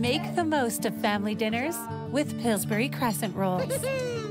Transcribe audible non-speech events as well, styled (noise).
Make the most of family dinners with Pillsbury Crescent Rolls. (laughs)